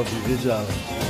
of the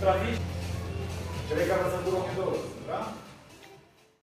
Para mim, grega fazer por um minuto, tá?